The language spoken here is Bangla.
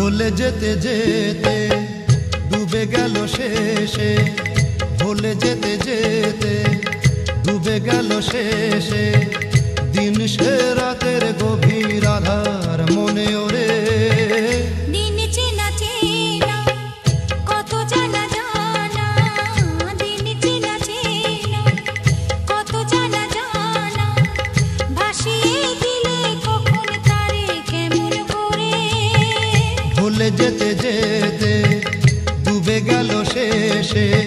ভুলে যেতে যেতে, ডুবে গেল শেষে। ভুলে যেতে যেতে, ডুবে গেল শেষে। দিন সে রাতের গভীর ভুলে যেতে যেতে ডুবে গেল শেষে।